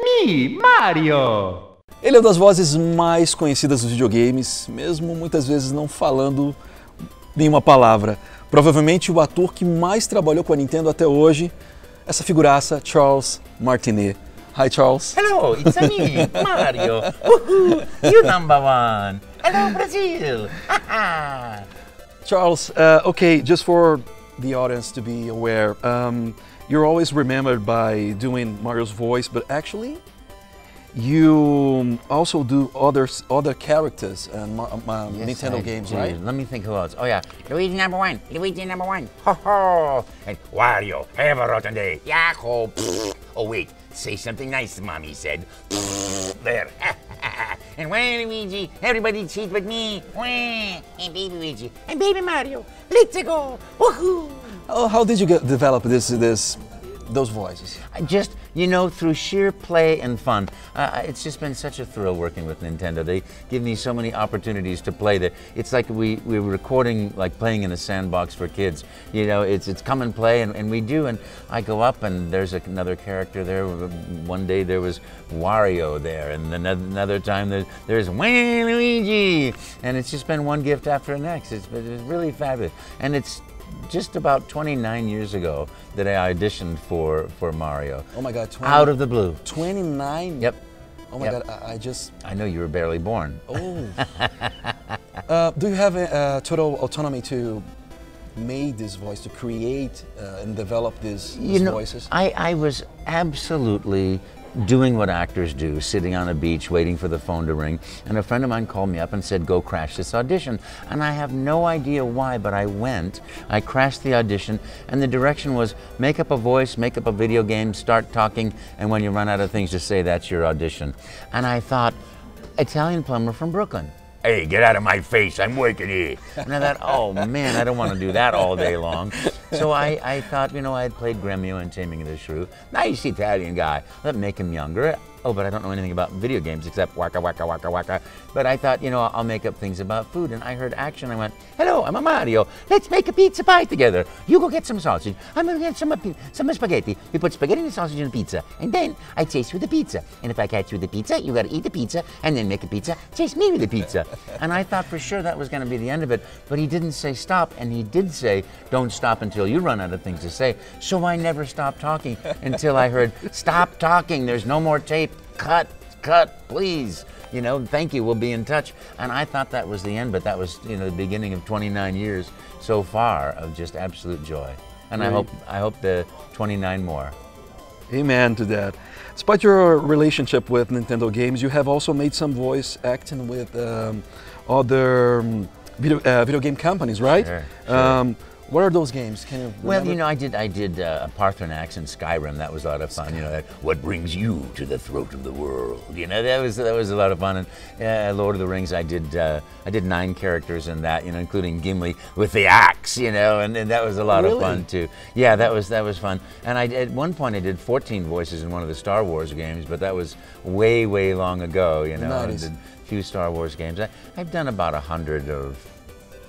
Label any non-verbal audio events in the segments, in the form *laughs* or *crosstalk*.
me, Mario! Ele é uma das vozes mais conhecidas dos videogames, mesmo muitas vezes não falando nenhuma palavra. Provavelmente o ator que mais trabalhou com a Nintendo até hoje, essa figuraça, Charles Martinet. Hi, Charles. Hello, it's me, *laughs* Mario. Woohoo, you number one. Hello, Brazil. *laughs* Charles, uh, okay, just for the audience to be aware, um, you're always remembered by doing Mario's voice, but actually, you also do other other characters uh, and Ma- Yes, Nintendo I games, do. right? Let me think who else. Oh yeah, Luigi number one. Luigi number one. Ho ho. And Wario, have a rotten day. Yahoo. Oh wait, say something nice, mommy said. There. *laughs* and Waluigi? Everybody cheat with me. Wah. And baby Luigi. And baby Mario. Let's go. Woohoo. Oh, how did you get, develop this this those voices? I just you know through sheer play and fun. Uh, it's just been such a thrill working with nintendo. They give me so many opportunities to play that it's like we, we were recording like playing in a sandbox for kids. You know it's it's come and play and, and we do and i go up and there's another character there. One day there was wario there and another time there, there's Luigi, and it's just been one gift after the next. It's, it's really fabulous. And it's just about 29 years ago that I auditioned for for Mario. Oh my God, 20, Out of the blue. 29. Yep. Oh my Yep. God, I, I just. I know you were barely born. Oh. *laughs* uh, do you have uh, total autonomy to make this voice, to create uh, and develop these, these you know, voices? I, I was absolutely doing what actors do, sitting on a beach waiting for the phone to ring. And a friend of mine called me up and said, Go crash this audition. And I have no idea why, but I went. I crashed the audition, and the direction was make up a voice, make up a video game, start talking, and when you run out of things to say, that's your audition. And I thought, Italian plumber from Brooklyn. Hey, get out of my face, I'm working here. And I thought, oh man, I don't want to do that all day long. *laughs* So I, I thought, you know, I had played Gremio in Taming of the Shrew. Nice Italian guy. Let me make him younger. Oh, but I don't know anything about video games except waka waka waka waka. But I thought, you know, I'll make up things about food. And I heard action. I went, hello, I'm a Mario. Let's make a pizza pie together. You go get some sausage. I'm gonna get some some spaghetti. We put spaghetti and sausage in a pizza, and then I chase you with the pizza. And if I catch you with the pizza, you gotta eat the pizza and then make a pizza. Chase me with the pizza. *laughs* and I thought for sure that was gonna be the end of it. But he didn't say stop, and he did say, don't stop until you run out of things to say. So I never stopped talking *laughs* until I heard, stop talking. There's no more tape. Cut, cut, please. You know, thank you. We'll be in touch. And I thought that was the end, but that was, you know, the beginning of 29 years so far of just absolute joy. And I hope, I hope the 29 more. Amen to that. Despite your relationship with Nintendo games, you have also made some voice acting with um, other um, video, uh, video game companies, right? Sure, sure. Um, what are those games? Can you Well, you know, I did I did uh, Paarthurnax and Skyrim. That was a lot of fun. You know, that, what brings you to the throat of the world? You know, that was that was a lot of fun. And uh, Lord of the Rings, I did uh, I did nine characters in that. You know, including Gimli with the axe. You know, and, and that was a lot Really? of fun too. Yeah, that was that was fun. And I at one point I did 14 voices in one of the Star Wars games, but that was way way long ago. You know, I did a few Star Wars games. I, I've done about a hundred or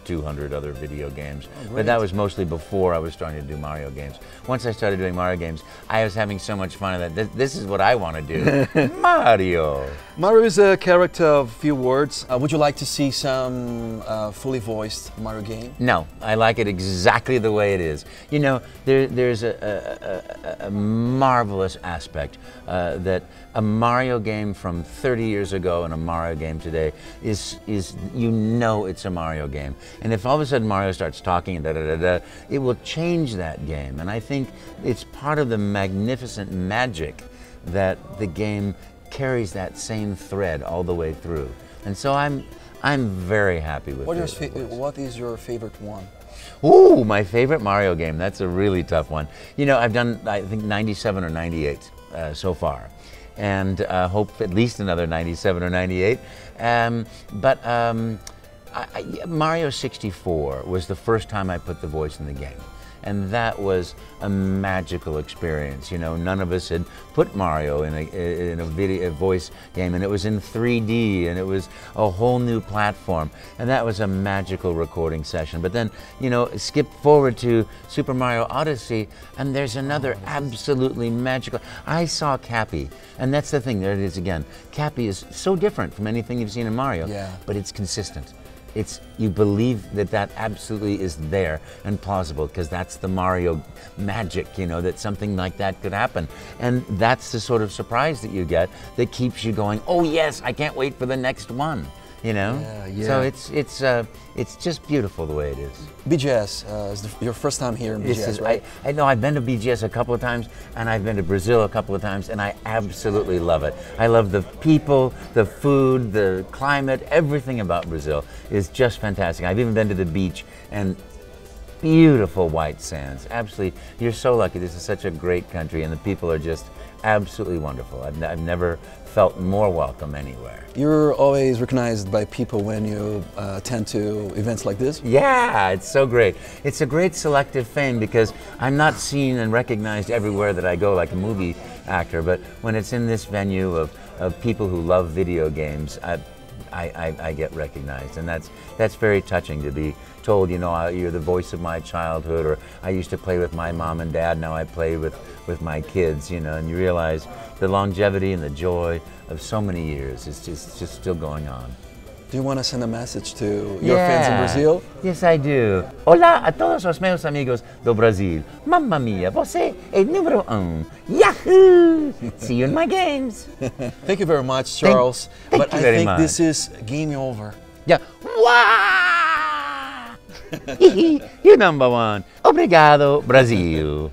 200 other video games. but that was mostly before I was starting to do Mario games. Once I started doing Mario games, I was having so much fun that this, this is what I want to do. *laughs* Mario. Mario is a character of few words. Uh, would you like to see some uh, fully voiced Mario game? No, I like it exactly the way it is. You know, there, there's a, a, a, a marvelous aspect uh, that a Mario game from 30 years ago and a Mario game today is, is you know it's a Mario game. And if all of a sudden Mario starts talking da da da da, it will change that game. And I think it's part of the magnificent magic that the game carries that same thread all the way through. And so I'm, I'm very happy with What it. is, fa- what is your favorite one? Ooh, my favorite Mario game. That's a really tough one. You know, I've done, I think, 97 or 98 uh, so far, and uh, hope at least another 97 or 98. Um, but um, I, I- Mario 64 was the first time I put the voice in the game. And that was a magical experience. You know, none of us had put Mario in a, in a video a voice game, and it was in 3D, and it was a whole new platform. And that was a magical recording session. But then, you know, skip forward to Super Mario Odyssey, and there's another absolutely magical. I saw Cappy, and that's the thing, there it is again. Cappy is so different from anything you've seen in Mario, Yeah. but it's consistent. It's you believe that that absolutely is there and plausible because that's the Mario magic, you know, that something like that could happen. And that's the sort of surprise that you get that keeps you going, "Oh yes, I can't wait for the next one." You know? Yeah, So it's it's uh, it's just beautiful the way it is. BGS uh, is the, your first time here in BGS, is, right? I, I know I've been to BGS a couple of times, and I've been to Brazil a couple of times, and I absolutely love it. I love the people, the food, the climate, everything about Brazil is just fantastic. I've even been to the beach and beautiful white sands. Absolutely, you're so lucky. This is such a great country, and the people are just absolutely wonderful. I've, I've never felt more welcome anywhere. You're always recognized by people when you uh, attend to events like this. Yeah, it's so great. It's a great selective fame because I'm not seen and recognized everywhere that I go like a movie actor, but when it's in this venue of, of people who love video games, I, I, I, I get recognized. And that's, that's very touching to be told, you know, you're the voice of my childhood, or I used to play with my mom and dad, now I play with, with my kids, you know, and you realize the longevity and the joy of so many years is just, just still going on. Do you want to send a message to your fans in Brazil? Yes, I do. Olá a todos os meus amigos do Brasil. Mamma mia, você é número um. Yahoo! See you in my games. *laughs* Thank you very much, Charles. thank but you I think much. this is game over. Yeah. Wow! *laughs* You're number one. Obrigado, Brasil.